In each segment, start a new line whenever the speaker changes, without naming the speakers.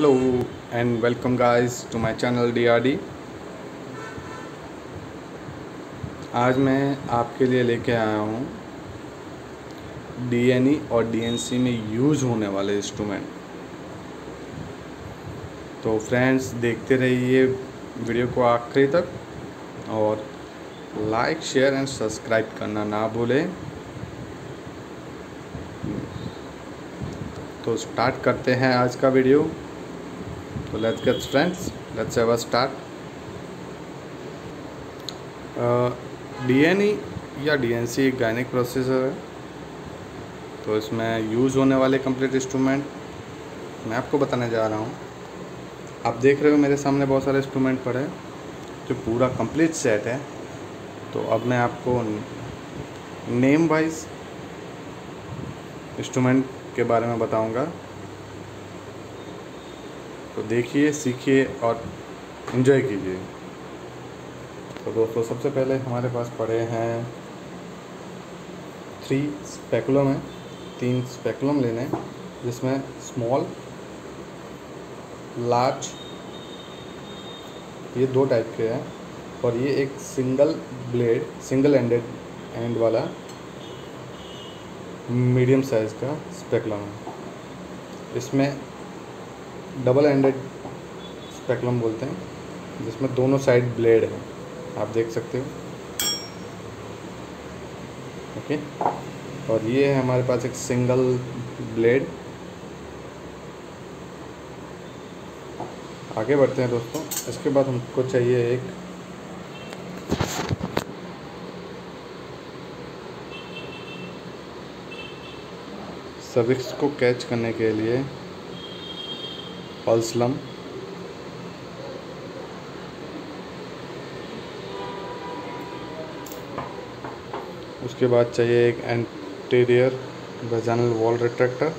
Hello and welcome guys to my channel DRD आज मैं आपके लिए लेके आया हूँ डीएनई और डीएनसी में यूज़ होने वाले इंस्ट्रूमेंट तो फ्रेंड्स देखते रहिए वीडियो को आखिरी तक और लाइक शेयर एंड सब्सक्राइब करना ना भूलें। तो स्टार्ट करते हैं आज का वीडियो तो let's get friends let's have a start DNE या डीएनसी एक गायनिक प्रोसेसर है। तो इसमें यूज़ होने वाले कंप्लीट इंस्ट्रूमेंट मैं आपको बताने जा रहा हूँ। आप देख रहे हो मेरे सामने बहुत सारे इंस्ट्रूमेंट पड़े जो पूरा कंप्लीट सेट है। तो अब मैं आपको नेम वाइज इंस्ट्रूमेंट के बारे में बताऊँगा। तो देखिए, सीखिए और इन्जॉय कीजिए। तो दोस्तों, सबसे पहले हमारे पास पड़े हैं थ्री स्पेकुलम है, तीन स्पेकुलम लेने, जिसमें स्मॉल लार्ज ये दो टाइप के हैं, और ये एक single blade single ended end वाला मीडियम साइज़ का स्पेकुलम है। इसमें डबल एंडेड स्पेकुलम बोलते हैं, जिसमें दोनों साइड ब्लेड है। आप देख सकते हो। ओके। और ये है हमारे पास एक सिंगल ब्लेड। आगे बढ़ते हैं दोस्तों। इसके बाद हमको चाहिए एक सविक्स को कैच करने के लिए पल्सलम उसके बाद चाहिए एक एंटीरियर वेजानल वॉल रिट्रैक्टर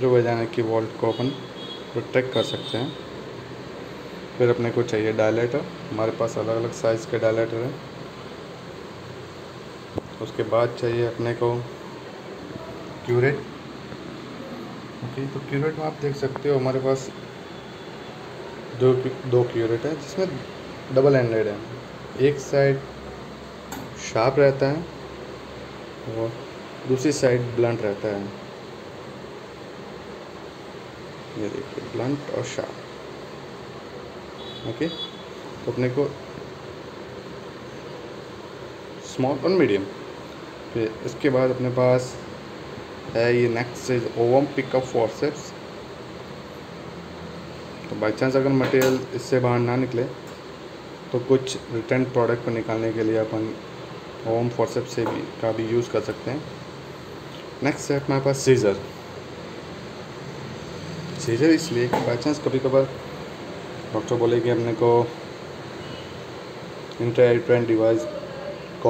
जो वेजानल की वॉल को अपन रिट्रैक्ट कर सकते हैं। फिर अपने को चाहिए डायलेटर हमारे पास अलग अलग साइज़ के डायलेटर हैं। उसके बाद चाहिए अपने को क्यूरेट ओके तो क्यूरेट में आप देख सकते हो हमारे पास दो दो क्यूरेट है, जिसमें डबल एंडेड है। एक साइड शार्प रहता है और दूसरी साइड ब्लंट रहता है। ये देखिए ब्लंट और शार्प ओके तो अपने को स्मॉल और मीडियम फिर इसके बाद अपने पास ये next is ovum pickup forceps तो बाई चांस अगर मटेरियल इससे बाहर ना निकले तो कुछ रिटर्न प्रोडक्ट को निकालने के लिए अपन ओवम फॉर्सेप से भी, का भी यूज़ कर सकते हैं। नेक्स्ट है हमारे पास सीज़र सीज़र इसलिए बाई चांस कभी कभार डॉक्टर बोले कि अपने को इंटर डिवाइस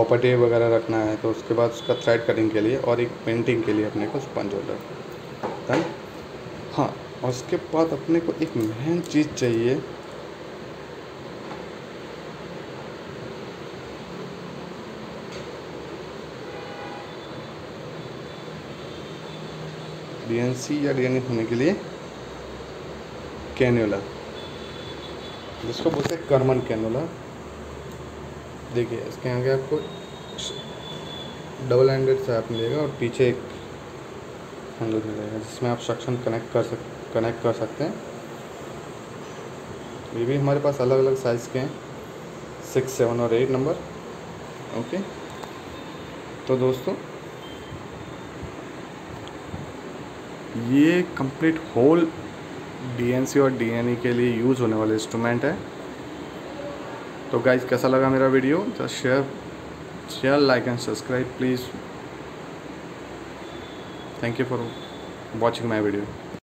टेप वगैरह रखना है तो उसके बाद उसका थ्रेड कटिंग के लिए और एक पेंटिंग के लिए अपने को स्पंज होल्डर हाँ और उसके बाद अपने को एक मेन चीज़ चाहिए। डीएनसी या डीएनए होने के लिए कैन्यूला जिसको बोलते हैं कर्मन कैनुला देखिए, इसके आगे आपको डबल हैंडेड से आप मिलेगा और पीछे एक हैंडल मिलेगा, जिसमें आप सक्शन कनेक्ट कर सक कनेक्ट कर सकते हैं। ये भी हमारे पास अलग अलग साइज़ के हैं सिक्स सेवन और एट नंबर ओके तो दोस्तों, ये कंप्लीट होल डीएनसी और डीएनई के लिए यूज़ होने वाले इंस्ट्रूमेंट है। तो गाइज़ कैसा लगा मेरा video just share share like and subscribe please thank you for watching my video